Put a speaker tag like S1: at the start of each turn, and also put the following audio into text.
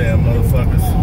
S1: damn motherfuckers.